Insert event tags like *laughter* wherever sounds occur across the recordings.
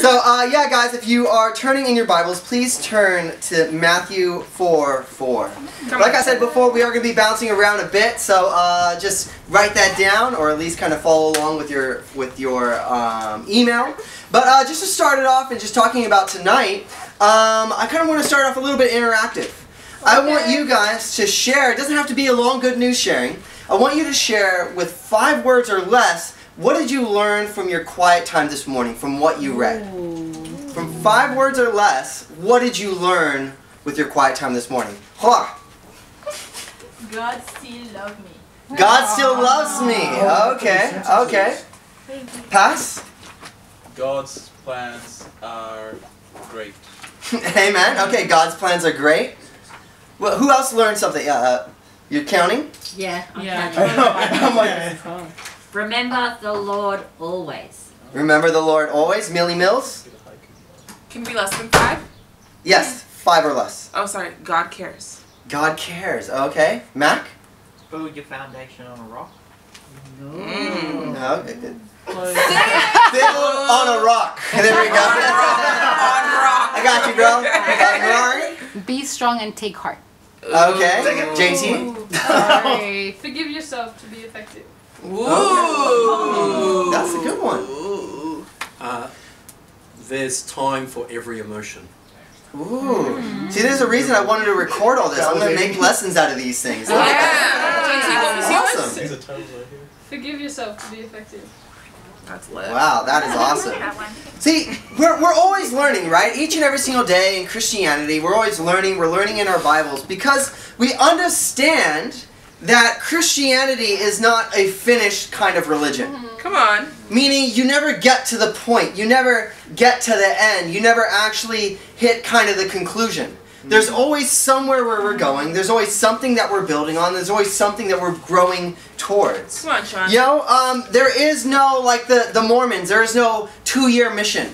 So, uh, yeah, guys, if you are turning in your Bibles, please turn to Matthew 4 4. Like I said before, we are going to be bouncing around a bit, so uh, just write that down, or at least kind of follow along with your with your um, email. But uh, just to start it off and just talking about tonight, um, I kind of want to start off a little bit interactive. I want you guys to share. It doesn't have to be a long good news sharing. I want you to share with five words or less. What did you learn from your quiet time this morning? From what you read? From five words or less, what did you learn with your quiet time this morning? Hua. God still loves me. God still loves me. Okay, okay. Pass. God's plans are great. *laughs* Amen. Okay, God's plans are great. Well, who else learned something? Uh, Uh, you're counting? Yeah. I'm Yeah. counting. *laughs* I'm like, Remember the Lord always. remember the Lord always. Millie Mills? Can be less than five? Yes, five or less. Oh, sorry. God cares. God cares. Okay. Mac? Build your foundation on a rock. Mm. No. Build on a rock. *laughs* There we go. On rock. I got you, bro. Uh, *laughs* Rory? Be strong and take heart. Okay. JT? Sorry. Forgive yourself to be effective. Ooh. That's a good one. Uh, there's time for every emotion. Ooh. See, there's a reason I wanted to record all this. I'm going to make lessons out of these things. Yeah. JT, what was yours? Awesome. These are totals. Forgive yourself to be effective. That's lit. Wow, that is awesome. See, we're, we're always learning, right? Each and every single day in Christianity, we're always learning. We're learning in our Bibles because we understand that Christianity is not a finished kind of religion. Come on. Meaning, you never get to the point. You never get to the end. You never actually hit kind of the conclusion. There's always somewhere where we're going. There's always something that we're building on. There's always something that we're growing towards. Come on, Sean. You know, um, there is no, like the, the Mormons, there is no two year mission.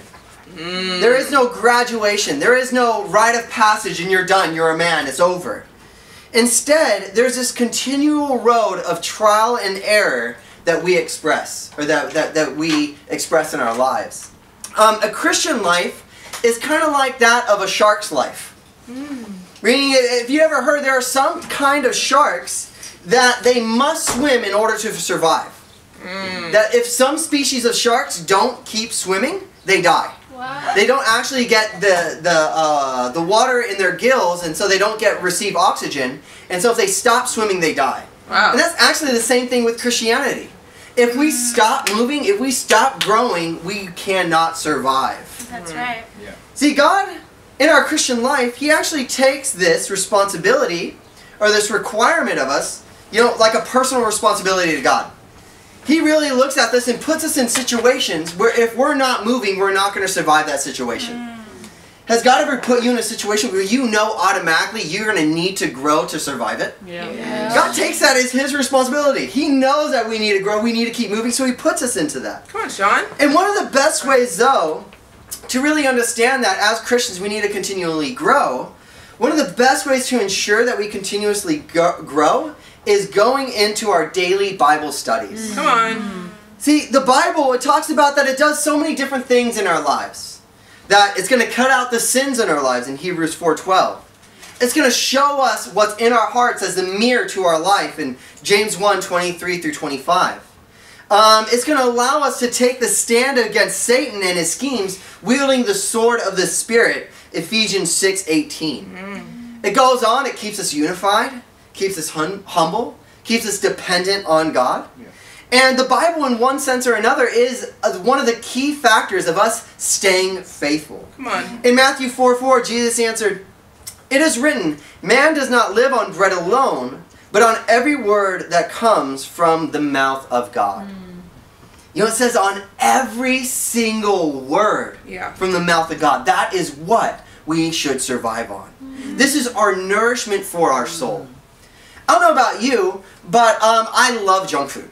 Mm. There is no graduation. There is no rite of passage and you're done. You're a man. It's over. Instead, there's this continual road of trial and error that we express, or that, that, that we express in our lives. Um, a Christian life is kind of like that of a shark's life. Meaning, if you ever heard, there are some kind of sharks that they must swim in order to survive. That if some species of sharks don't keep swimming, they die. Wow. They don't actually get the the uh, the water in their gills, and so they don't get receive oxygen. And so if they stop swimming, they die. Wow. And that's actually the same thing with Christianity. If we stop moving, if we stop growing, we cannot survive. That's right. Yeah. See, God, in our Christian life, He actually takes this responsibility or this requirement of us, you know, like a personal responsibility to God. He really looks at this and puts us in situations where if we're not moving, we're not going to survive that situation. Mm. Has God ever put you in a situation where you know automatically you're going to need to grow to survive it? Yeah. God takes that as His responsibility. He knows that we need to grow, we need to keep moving, so He puts us into that. Come on, Sean. And one of the best ways, though, to really understand that as Christians we need to continually grow, one of the best ways to ensure that we continuously grow is going into our daily Bible studies. Come on. See, the Bible, it talks about that it does so many different things in our lives. That it's going to cut out the sins in our lives in Hebrews 4.12. It's going to show us what's in our hearts as a mirror to our life in James 1, 23 through 25. Um, it's going to allow us to take the stand against Satan and his schemes, wielding the sword of the Spirit, Ephesians 6, 18. It goes on, it keeps us unified, keeps us hun- humble, keeps us dependent on God. And the Bible, in one sense or another, is uh, one of the key factors of us staying faithful. Come on. In Matthew 4 4, Jesus answered, It is written, Man does not live on bread alone, but on every word that comes from the mouth of God. You know, it says on every single word Yeah. from the mouth of God. That is what we should survive on. This is our nourishment for our soul. I don't know about you, but um, I love junk food.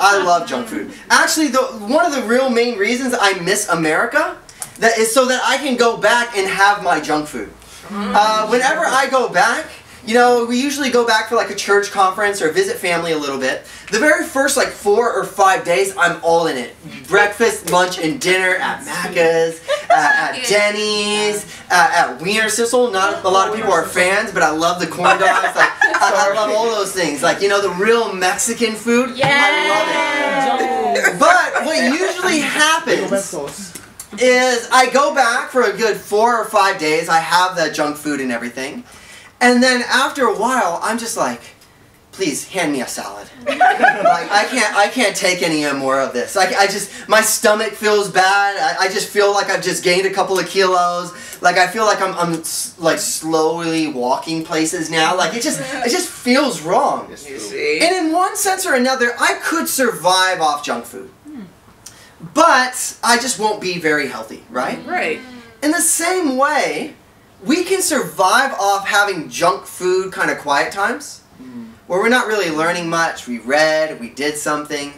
I love junk food. Actually, the one of the real main reasons I miss America that is so that I can go back and have my junk food. Uh, whenever I go back, you know, we usually go back for like a church conference or visit family a little bit. The very first like four or five days, I'm all in it. Breakfast, lunch, and dinner at Macca's, *laughs* at, at Denny's, at, at Wienerschnitzel. Not a lot of people are fans, but I love the corn dogs. Like, *laughs* I, I love all those things. Like, you know, the real Mexican food. Yeah. I love it. But what usually happens is I go back for a good four or five days. I have the junk food and everything. And then after a while, I'm just like, please hand me a salad. *laughs* like I can't, I can't take any more of this. I, I just, my stomach feels bad. I, I just feel like I've just gained a couple of kilos. Like I feel like I'm, I'm s- like slowly walking places now. Like it just, it just feels wrong. You see? And in one sense or another, I could survive off junk food. Hmm. But I just won't be very healthy, right? Right. In the same way, we can survive off having junk food kind of quiet times where we're not really learning much. We read, we did something,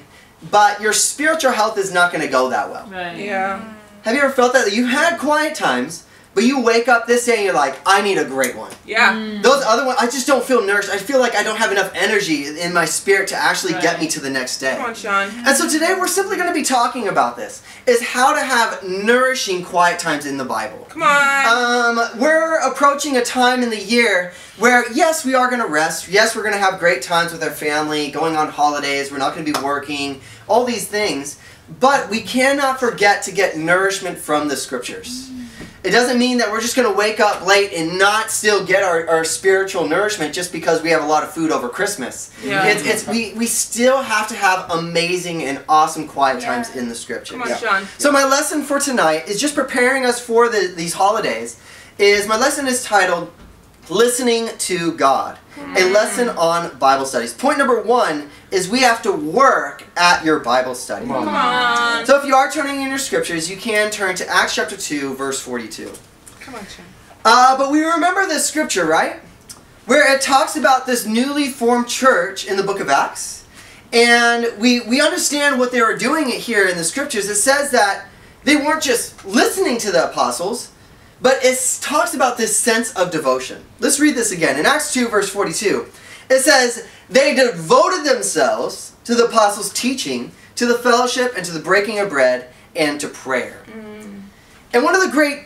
but your spiritual health is not going to go that well. Right. Yeah. Have you ever felt that? You had quiet times, but you wake up this day and you're like, I need a great one. Yeah. Those other ones, I just don't feel nourished. I feel like I don't have enough energy in my spirit to actually get me to the next day. Come on, Sean. And so today we're simply going to be talking about this, is how to have nourishing quiet times in the Bible. Come on. Um, we're approaching a time in the year where, yes, we are going to rest. Yes, we're going to have great times with our family, going on holidays. We're not going to be working, all these things. But we cannot forget to get nourishment from the scriptures. It doesn't mean that we're just going to wake up late and not still get our, our spiritual nourishment just because we have a lot of food over Christmas. Yeah. It's, it's, we, we still have to have amazing and awesome quiet times in the scriptures. Come on, Sean. So my lesson for tonight is just preparing us for the, these holidays. Is my lesson is titled "Listening to God," a mm. lesson on Bible studies. Point number one is we have to work at your Bible study. Come on. So if you are turning in your scriptures, you can turn to Acts chapter two, verse forty-two. Come on, Sean. Uh, but we remember this scripture, right? Where it talks about this newly formed church in the book of Acts. And we, we understand what they were doing here in the scriptures. It says that they weren't just listening to the apostles, but it talks about this sense of devotion. Let's read this again. In Acts 2, verse 42, it says, They devoted themselves to the apostles' teaching, to the fellowship, and to the breaking of bread, and to prayer. And one of the great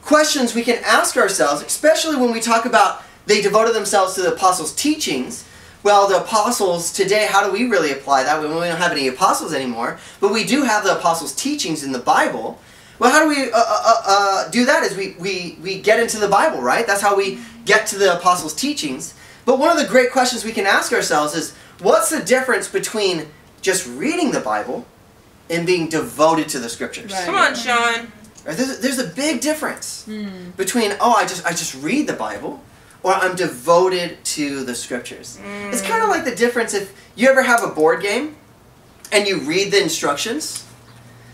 questions we can ask ourselves, especially when we talk about they devoted themselves to the apostles' teachings. Well, the apostles today, how do we really apply that we don't have any apostles anymore? But we do have the apostles' teachings in the Bible. Well, how do we uh, uh, uh, do that? Is we, we, we get into the Bible, right? That's how we get to the apostles' teachings. But one of the great questions we can ask ourselves is what's the difference between just reading the Bible and being devoted to the scriptures? Come on, Sean. There's, there's a big difference hmm. between oh I just I just read the Bible or I'm devoted to the scriptures. It's hmm. kind of like the difference if you ever have a board game and you read the instructions.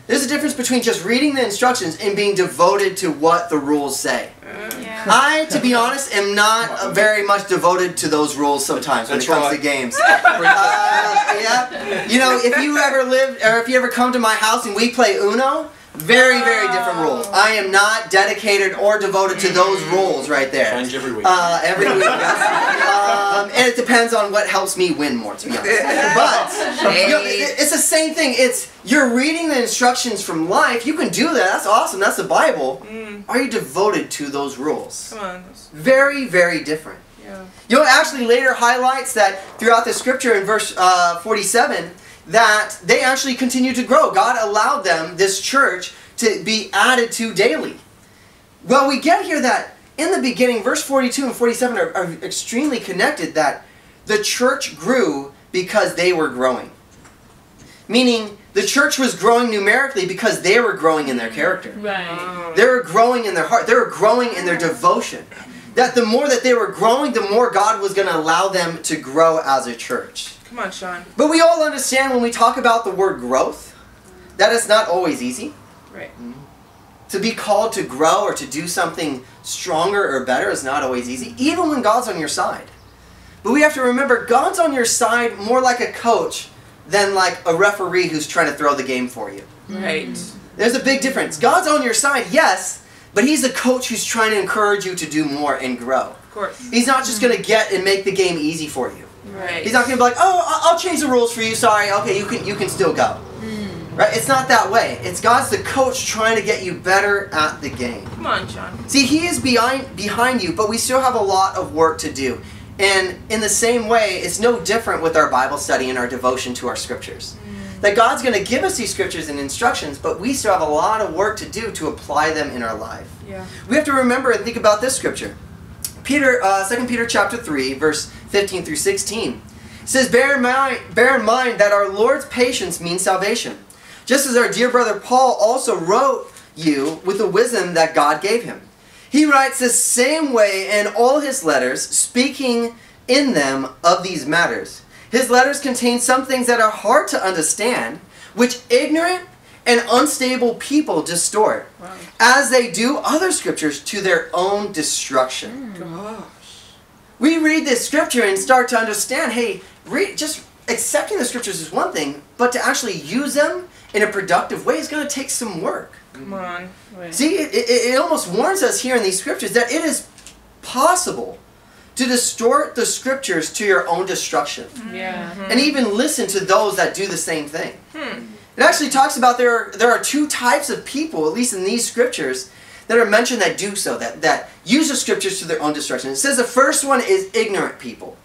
There's a difference between just reading the instructions and being devoted to what the rules say. I, to be honest, am not very much devoted to those rules sometimes when That's it comes right. to games. *laughs* Uh, yeah. You know, if you ever live or if you ever come to my house and we play Uno, very, very different rules. I am not dedicated or devoted to those rules right there. Change every week. Uh, every week, yes. Um, and it depends on what helps me win more, to be honest. But you know, it's the same thing. It's you're reading the instructions from life. You can do that. That's awesome. That's the Bible. Mm, Are you devoted to those rules? come on. Very, very different. Yeah. You know, it actually later highlights that throughout the scripture in verse uh, 47 that they actually continued to grow. God allowed them, this church, to be added to daily. Well, we get here that in the beginning, verse 42 and 47 are, are extremely connected that the church grew because they were growing. Meaning, the church was growing numerically because they were growing in their character. Right. Oh. They were growing in their heart. They were growing in their devotion. That the more that they were growing, the more God was going to allow them to grow as a church. Come on, Sean. But we all understand when we talk about the word growth, that it's not always easy. Right. Mm-hmm. To be called to grow or to do something stronger or better is not always easy, even when God's on your side. But we have to remember God's on your side more like a coach than like a referee who's trying to throw the game for you. Right. Mm-hmm. There's a big difference. God's on your side, yes, but He's a coach who's trying to encourage you to do more and grow. Of course. He's not just going to get and make the game easy for you. Right. He's not going to be like, "Oh, I'll change the rules for you. Sorry, okay, you can you can still go." Hmm. Right? It's not that way. It's God's the coach trying to get you better at the game. Come on, John. See, he is behind behind you, but we still have a lot of work to do. And in the same way, it's no different with our Bible study and our devotion to our scriptures. Hmm. That God's going to give us these scriptures and instructions, but we still have a lot of work to do to apply them in our life. Yeah. We have to remember and think about this scripture. Peter, uh, 2 Peter chapter 3, verse 15 through 16. It says, bear in, mind, bear in mind that our Lord's patience means salvation. Just as our dear brother Paul also wrote you with the wisdom that God gave him. He writes the same way in all his letters, speaking in them of these matters. His letters contain some things that are hard to understand, which ignorant and unstable people distort, as they do other scriptures to their own destruction. Mm. We read this scripture and start to understand hey, read, just accepting the scriptures is one thing, but to actually use them in a productive way is going to take some work. Come on. See, it, it, it almost warns us here in these scriptures that it is possible to distort the scriptures to your own destruction. Mm. Yeah. Mm-hmm. And even listen to those that do the same thing. Hmm. It actually talks about there are, there are two types of people, at least in these scriptures, that are mentioned that do so, that, that use the scriptures to their own destruction. It says the first one is ignorant people.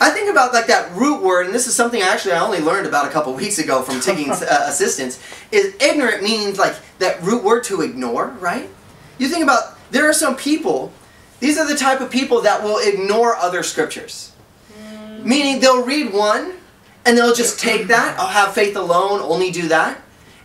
I think about like that root word, and this is something I actually I only learned about a couple weeks ago from taking *laughs* uh, assistance. Is ignorant means like that root word to ignore, right? You think about there are some people. These are the type of people that will ignore other scriptures, meaning they'll read one and they'll just take that. I'll have faith alone, only do that,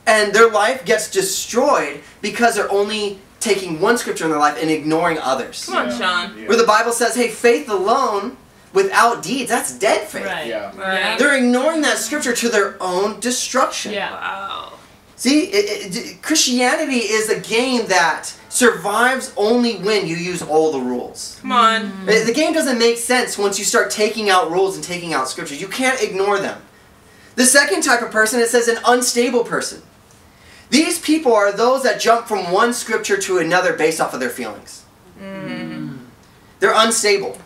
and their life gets destroyed because they're only taking one scripture in their life and ignoring others. Come on, Sean. Where the Bible says, "Hey, faith alone without deeds, that's dead faith." Right. Yeah. Right. They're ignoring that scripture to their own destruction. Yeah. Wow. See, it, it, Christianity is a game that survives only when you use all the rules. Come on. Mm. The the game doesn't make sense once you start taking out rules and taking out scriptures. You can't ignore them. The second type of person, it says an unstable person. These people are those that jump from one scripture to another based off of their feelings. Mm. They're unstable.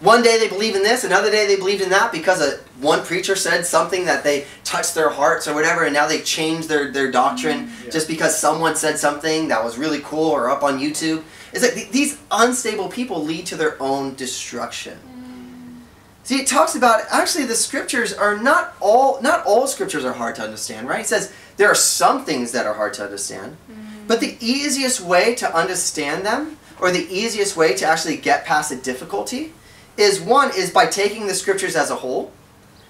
One day they believe in this, another day they believed in that because a, one preacher said something that they touched their hearts or whatever, and now they changed their, their doctrine mm, Yeah. just because someone said something that was really cool or up on YouTube. It's like th- these unstable people lead to their own destruction. Mm. See, it talks about actually the scriptures are not all not all scriptures are hard to understand, right? It says there are some things that are hard to understand, mm. but the easiest way to understand them or the easiest way to actually get past a difficulty is one is by taking the scriptures as a whole.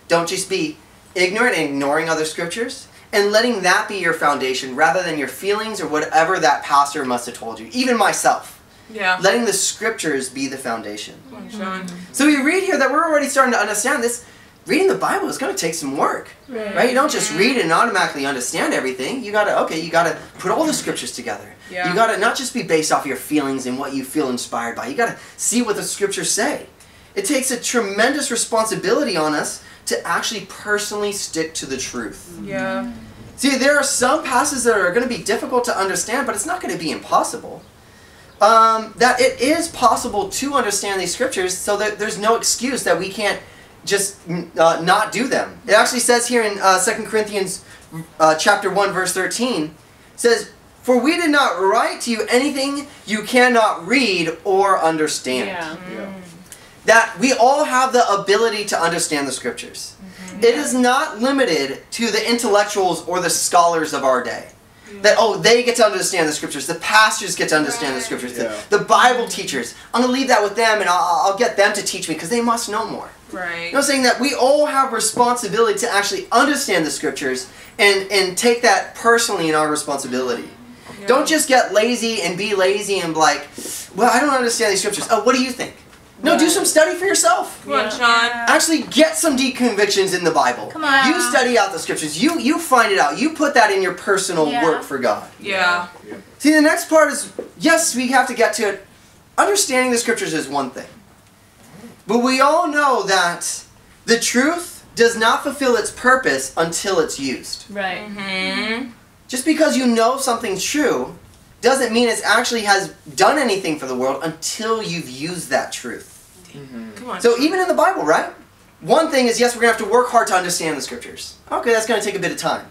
Don't just be ignorant and ignoring other scriptures and letting that be your foundation rather than your feelings or whatever that pastor must have told you. Even myself, Yeah. letting the scriptures be the foundation. Sean. So we read here that we're already starting to understand this. Reading the Bible is going to take some work, right? You don't just read and automatically understand everything. You got to okay, you got to put all the scriptures together. Yeah. You got to not just be based off your feelings and what you feel inspired by. You got to see what the scriptures say. It takes a tremendous responsibility on us to actually personally stick to the truth. Yeah. See, there are some passages that are going to be difficult to understand, but it's not going to be impossible. Um, that it is possible to understand these scriptures, so that there's no excuse that we can't just mm, uh, not do them. It actually says here in uh, 2 Corinthians uh, chapter 1, verse 13, it says, For we did not write to you anything you cannot read or understand Yeah. Yeah. That we all have the ability to understand the scriptures. Mm-hmm. It is not limited to the intellectuals or the scholars of our day. Mm-hmm. That oh, they get to understand the scriptures. The pastors get to understand the scriptures. Yeah. The, the Bible teachers. I'm gonna leave that with them, and I'll, I'll get them to teach me because they must know more. Right. You know, saying that we all have responsibility to actually understand the scriptures and and take that personally in our responsibility. Yeah. Don't just get lazy and be lazy and be like, well, I don't understand these scriptures. Oh, what do you think? No, do some study for yourself. Come on, Sean. Actually, get some deep convictions in the Bible. Come on. You study out the scriptures. You you find it out. You put that in your personal Yeah. work for God. Yeah. See, the next part is yes, we have to get to it. Understanding the scriptures is one thing, but we all know that the truth does not fulfill its purpose until it's used. Right. Hmm. Just because you know something's true doesn't mean it actually has done anything for the world until you've used that truth. Mm-hmm. Come on. So even in the Bible, right? One thing is yes, we're gonna have to work hard to understand the scriptures. Okay, that's gonna take a bit of time.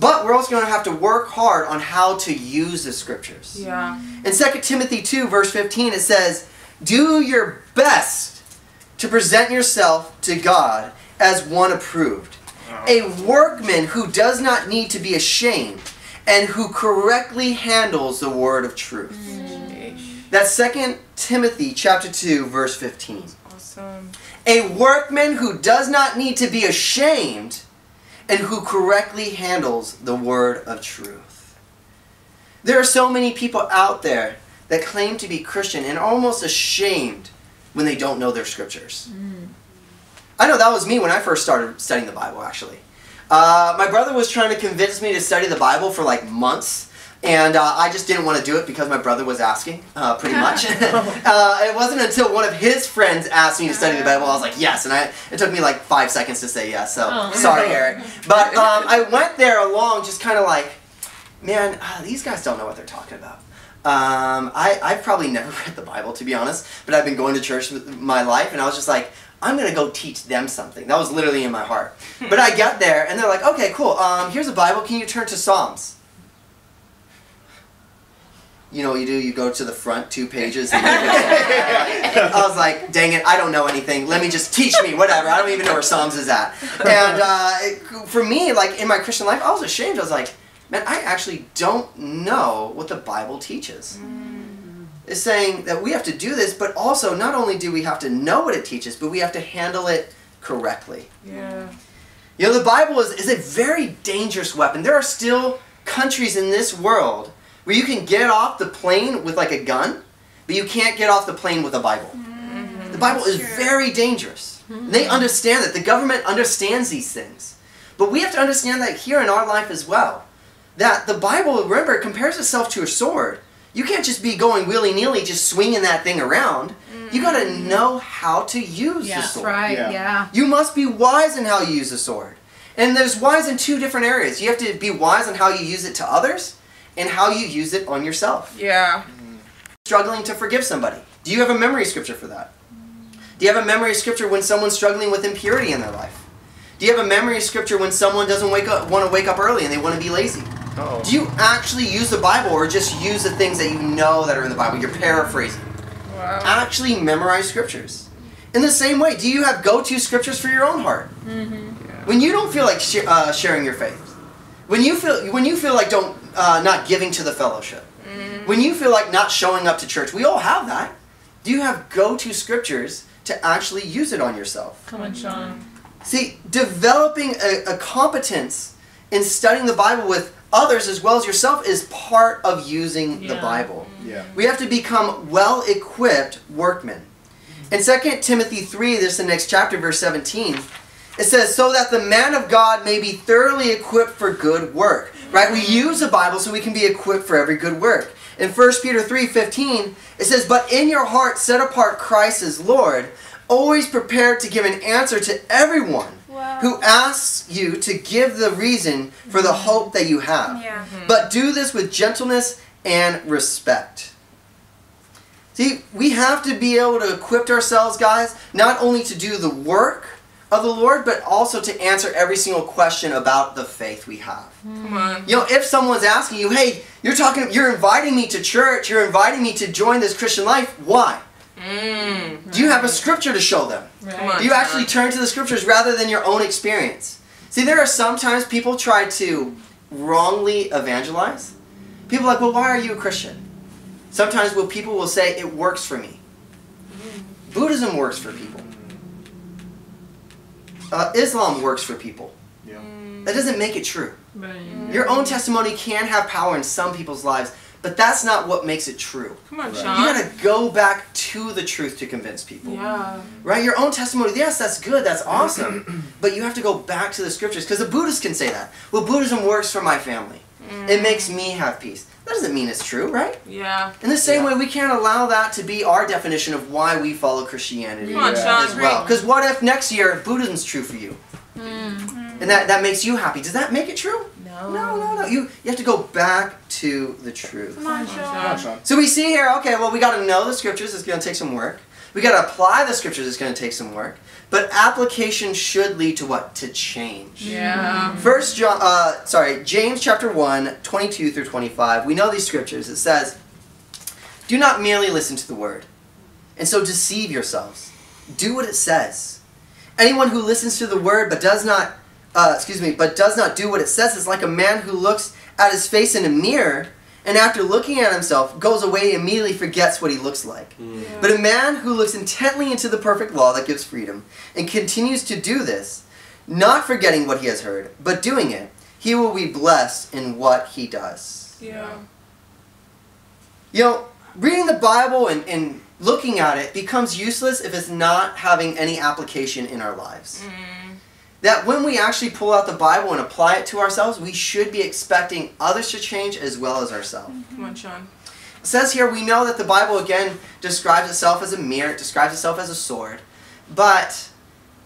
but we're also going to have to work hard on how to use the scriptures. Yeah. In 2 Timothy 2, verse 15, it says, Do your best to present yourself to God as one approved, a workman who does not need to be ashamed, and who correctly handles the word of truth. Mm. That's 2 Timothy chapter 2, verse 15. Awesome. A workman who does not need to be ashamed and who correctly handles the word of truth. There are so many people out there that claim to be Christian and are almost ashamed when they don't know their scriptures. Mm. I know that was me when I first started studying the Bible, actually. Uh, my brother was trying to convince me to study the Bible for like months. And uh, I just didn't want to do it because my brother was asking, uh, pretty *laughs* much. *laughs* uh, it wasn't until one of his friends asked me to study the Bible, I was like, yes. And I, it took me like five seconds to say yes. So Oh. sorry, *laughs* Eric. But um, I went there along, just kind of like, man, uh, these guys don't know what they're talking about. Um, I, I've probably never read the Bible, to be honest, but I've been going to church my life, and I was just like, I'm going to go teach them something. That was literally in my heart. But I got there, and they're like, okay, cool. Um, here's a Bible. Can you turn to Psalms? You know what you do? You go to the front two pages. And *laughs* I was like, dang it, I don't know anything. Let me just teach me, whatever. I don't even know where Psalms is at. And uh, for me, like in my Christian life, I was ashamed. I was like, man, I actually don't know what the Bible teaches. It's saying that we have to do this, but also not only do we have to know what it teaches, but we have to handle it correctly. Yeah. You know, the Bible is, is a very dangerous weapon. There are still countries in this world where you can get off the plane with like a gun, but you can't get off the plane with a Bible. Mm-hmm. The Bible is very dangerous. Mm-hmm. They understand that. The government understands these things. But we have to understand that here in our life as well. That the Bible, remember, it compares itself to a sword. You can't just be going willy nilly, just swinging that thing around. You got to mm-hmm. know how to use Yeah, the that's sword. right. Yeah. Yeah. You must be wise in how you use the sword. And there's wise in two different areas. You have to be wise on how you use it to others and how you use it on yourself. Yeah. Mm-hmm. Struggling to forgive somebody. Do you have a memory scripture for that? Do you have a memory scripture when someone's struggling with impurity in their life? Do you have a memory scripture when someone doesn't wake up want to wake up early and they want to be lazy? Oh. Do you actually use the Bible or just use the things that you know that are in the Bible? You're paraphrasing. Wow. Actually memorize scriptures. In the same way, do you have go-to scriptures for your own heart? When you don't feel like sh- uh, sharing your faith, when you feel when you feel like don't uh, not giving to the fellowship, when you feel like not showing up to church, we all have that. Do you have go-to scriptures to actually use it on yourself? Come on, Sean. See, developing a, a competence in studying the Bible with others as well as yourself is part of using the Bible. Mm-hmm. Yeah. We have to become well equipped workmen. In 2 Timothy 3, this is the next chapter, verse 17, it says, So that the man of God may be thoroughly equipped for good work. Right? We mm-hmm. use the Bible so we can be equipped for every good work. In 1 Peter 3 15, it says, But in your heart set apart Christ as Lord, always prepared to give an answer to everyone who asks you to give the reason for the mm-hmm. hope that you have. Yeah. Mm-hmm. But do this with gentleness and respect. See, we have to be able to equip ourselves, guys, not only to do the work of the Lord, but also to answer every single question about the faith we have. Mm-hmm. Come on. You know, if someone's asking you, hey, you're talking, you're inviting me to church, you're inviting me to join this Christian life, why? Mm. Do you have a scripture to show them? Come on. Do you actually turn to the scriptures rather than your own experience? See, there are sometimes people try to wrongly evangelize. People are like, well, why are you a Christian? Sometimes well, people will say, it works for me. Buddhism works for people. Uh, Islam works for people. Yeah. That doesn't make it true. Right. Your own testimony can have power in some people's lives, but that's not what makes it true. Come on, Right. Sean. You gotta go back to the truth to convince people. Yeah. Right? Your own testimony, yes, that's good, that's *clears throat* awesome. but you have to go back to the scriptures because the Buddhists can say that. Well, Buddhism works for my family. It mm. makes me have peace. That doesn't mean it's true, right? Yeah. In the same Yeah. way, we can't allow that to be our definition of why we follow Christianity Come on, Yeah. As well. Because what if next year Buddhism's true for you? Mm. And that, that makes you happy. Does that make it true? No. No, no, no. You, you have to go back to the truth. Come on, Come Sean. Sean. So we see here, okay, well, we got to know the scriptures. It's going to take some work. We got to apply the scriptures. It's going to take some work, but application should lead to what? To change. Yeah. First John, uh, sorry, James chapter 1, 22 through 25. We know these scriptures. It says, Do not merely listen to the word, and so deceive yourselves. Do what it says. Anyone who listens to the word but does not, uh, excuse me, but does not do what it says is like a man who looks at his face in a mirror and after looking at himself goes away and immediately forgets what he looks like. But a man who looks intently into the perfect law that gives freedom and continues to do this, not forgetting what he has heard, but doing it, he will be blessed in what he does. Yeah. You know, reading the Bible and, and looking at it becomes useless if it's not having any application in our lives. Mm. That when we actually pull out the Bible and apply it to ourselves, we should be expecting others to change as well as ourselves. Come on, Sean. It says here we know that the Bible again describes itself as a mirror, it describes itself as a sword. But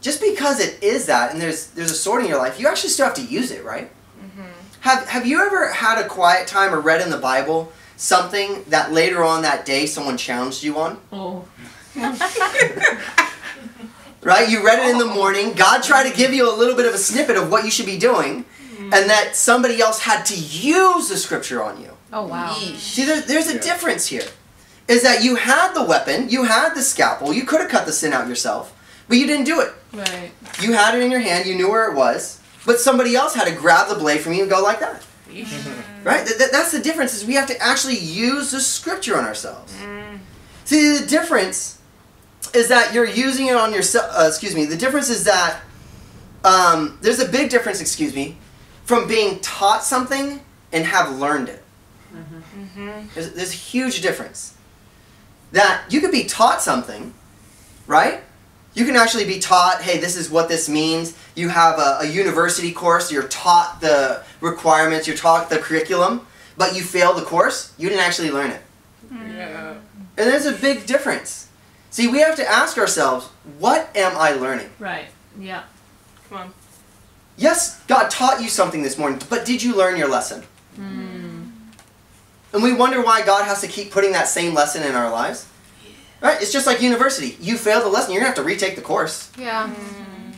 just because it is that and there's there's a sword in your life, you actually still have to use it, right? Mm -hmm. Have have you ever had a quiet time or read in the Bible something that later on that day someone challenged you on? Oh. *laughs* *laughs* Right? You read it in the morning, God tried to give you a little bit of a snippet of what you should be doing, mm-hmm. and that somebody else had to use the scripture on you. Oh wow. See, there, there's a Yeah. difference here. Is that you had the weapon, you had the scalpel, you could have cut the sin out yourself, but you didn't do it. Right. You had it in your hand, you knew where it was, but somebody else had to grab the blade from you and go like that. Right? Th- th- that's the difference. Is we have to actually use the scripture on ourselves. Mm. See, the difference is that you're using it on yourself. Uh, excuse me. The difference is that um, there's a big difference. Excuse me, from being taught something and have learned it. There's, there's a huge difference. That you could be taught something, right? You can actually be taught, hey, this is what this means. You have a, a university course, you're taught the requirements, you're taught the curriculum, but you fail the course, you didn't actually learn it. Yeah. And there's a big difference. See, we have to ask ourselves, what am I learning? Right. Yeah. Come on. Yes, God taught you something this morning, but did you learn your lesson? Hmm. And we wonder why God has to keep putting that same lesson in our lives. Right? It's just like university. You fail the lesson, you're going to have to retake the course. Yeah. Hmm.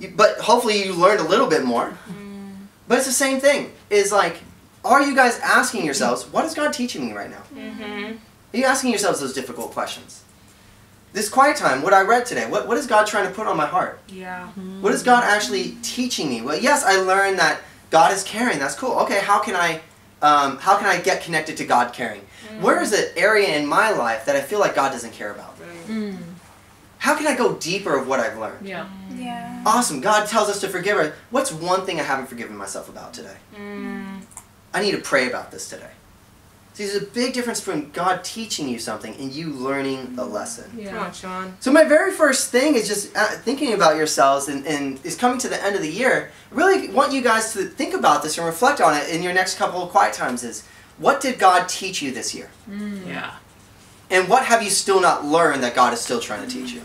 You, but hopefully you learned a little bit more. Hmm. But it's the same thing. Is like, are you guys asking yourselves, what is God teaching me right now? Mm-hmm. Are you asking yourselves those difficult questions? This quiet time, what I read today, what, what is God trying to put on my heart? Yeah. What is God actually teaching me? Well, yes, I learned that God is caring. That's cool. Okay, how can I, um, how can I get connected to God caring? Where is the area in my life that I feel like God doesn't care about? Mm. How can I go deeper of what I've learned? Yeah. Yeah. Awesome. God tells us to forgive. What's one thing I haven't forgiven myself about today? Mm. I need to pray about this today. See, there's a big difference from God teaching you something and you learning a lesson. Yeah. Come on, Sean. So my very first thing is just uh, thinking about yourselves and, and is coming to the end of the year. I really want you guys to think about this and reflect on it in your next couple of quiet times is what did God teach you this year? Yeah. And what have you still not learned that God is still trying to teach you?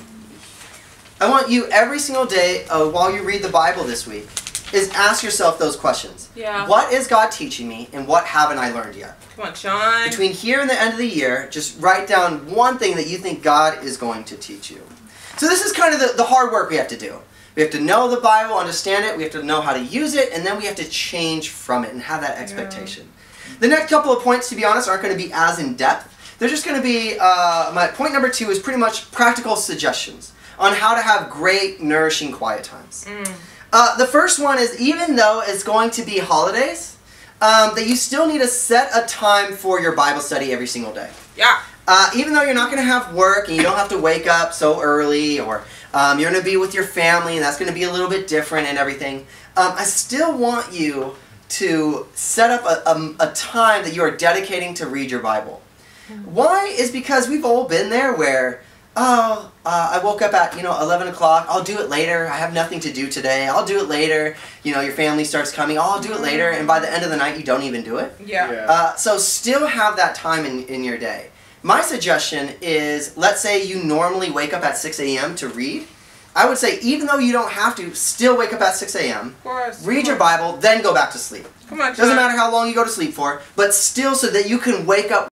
I want you every single day uh, while you read the Bible this week is ask yourself those questions. Yeah. What is God teaching me and what haven't I learned yet? Come on, Sean. Between here and the end of the year, just write down one thing that you think God is going to teach you. So this is kind of the, the hard work we have to do. We have to know the Bible, understand it, we have to know how to use it, and then we have to change from it and have that expectation. The next couple of points, to be honest, aren't going to be as in depth. They're just going to be, uh, my point number two is pretty much practical suggestions on how to have great, nourishing quiet times. Mm. Uh, the first one is even though it's going to be holidays, um, that you still need to set a time for your Bible study every single day. Yeah. Uh, even though you're not going to have work and you don't have to wake up so early, or um, you're going to be with your family and that's going to be a little bit different and everything, um, I still want you to set up a, a, a time that you are dedicating to read your Bible. Why? Is because we've all been there where, oh, uh, I woke up at you know 11 o'clock. I'll do it later. I have nothing to do today. I'll do it later. You know, your family starts coming. Oh, I'll do it later, and by the end of the night, you don't even do it. Yeah. Uh, so still have that time in, in your day. My suggestion is, let's say you normally wake up at 6 a.m. to read. I would say, even though you don't have to, still wake up at 6 a.m., Of course. read your. Bible, then go back to sleep. Come on, Sean. Doesn't matter how long you go to sleep for, but still so that you can wake up